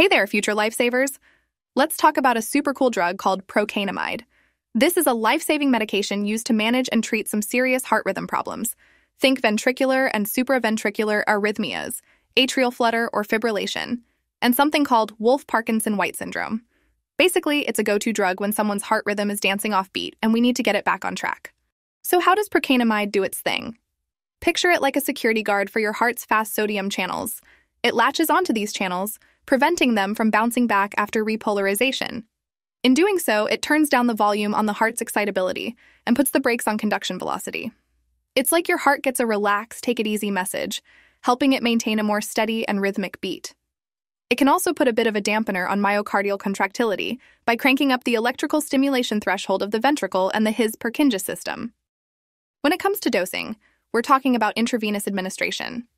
Hey there, future lifesavers. Let's talk about a super cool drug called procainamide. This is a life saving medication used to manage and treat some serious heart rhythm problems. Think ventricular and supraventricular arrhythmias, atrial flutter or fibrillation, and something called Wolff Parkinson White syndrome. Basically, it's a go to drug when someone's heart rhythm is dancing off beat and we need to get it back on track. So, how does procainamide do its thing? Picture it like a security guard for your heart's fast sodium channels. It latches onto these channels, preventing them from bouncing back after repolarization. In doing so, it turns down the volume on the heart's excitability and puts the brakes on conduction velocity. It's like your heart gets a relax, take it easy message, helping it maintain a more steady and rhythmic beat. It can also put a bit of a dampener on myocardial contractility by cranking up the electrical stimulation threshold of the ventricle and the His Purkinje system. When it comes to dosing, we're talking about intravenous administration.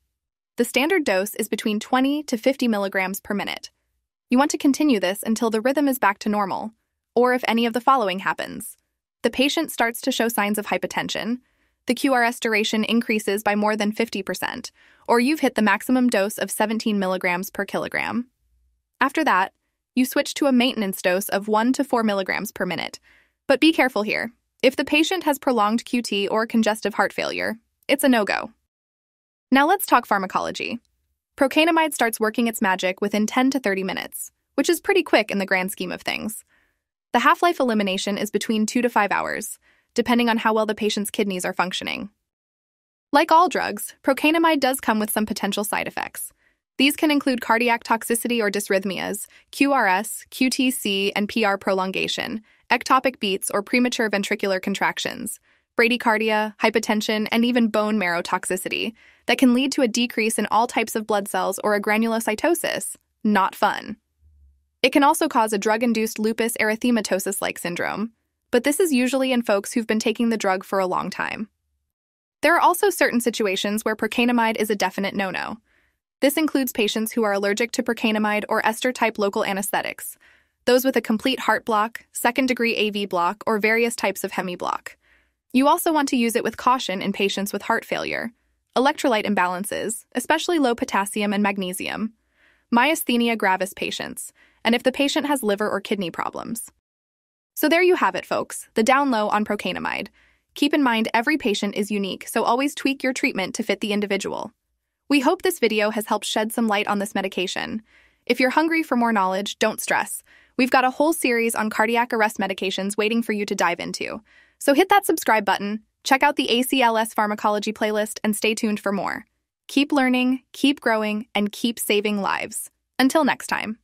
The standard dose is between 20 to 50 milligrams per minute. You want to continue this until the rhythm is back to normal, or if any of the following happens. The patient starts to show signs of hypotension, the QRS duration increases by more than 50%, or you've hit the maximum dose of 17 milligrams per kilogram. After that, you switch to a maintenance dose of 1 to 4 milligrams per minute. But be careful here. If the patient has prolonged QT or congestive heart failure, it's a no go. Now let's talk pharmacology. Procainamide starts working its magic within 10 to 30 minutes, which is pretty quick in the grand scheme of things. The half life elimination is between 2 to 5 hours, depending on how well the patient's kidneys are functioning. Like all drugs, procainamide does come with some potential side effects. These can include cardiac toxicity or dysrhythmias, QRS, QTC, and PR prolongation, ectopic beats or premature ventricular contractions, bradycardia, hypotension, and even bone marrow toxicity that can lead to a decrease in all types of blood cells or agranulocytosis. Not fun. It can also cause a drug induced lupus erythematosus like syndrome, but this is usually in folks who've been taking the drug for a long time. There are also certain situations where procainamide is a definite no no. This includes patients who are allergic to procainamide or ester type local anesthetics, those with a complete heart block, second degree AV block, or various types of hemi block. You also want to use it with caution in patients with heart failure, electrolyte imbalances, especially low potassium and magnesium, myasthenia gravis patients, and if the patient has liver or kidney problems. So there you have it, folks, the down low on procainamide. Keep in mind every patient is unique, so always tweak your treatment to fit the individual. We hope this video has helped shed some light on this medication. If you're hungry for more knowledge, don't stress. We've got a whole series on cardiac arrest medications waiting for you to dive into. So hit that subscribe button, check out the ACLS pharmacology playlist, and stay tuned for more. Keep learning, keep growing, and keep saving lives. Until next time.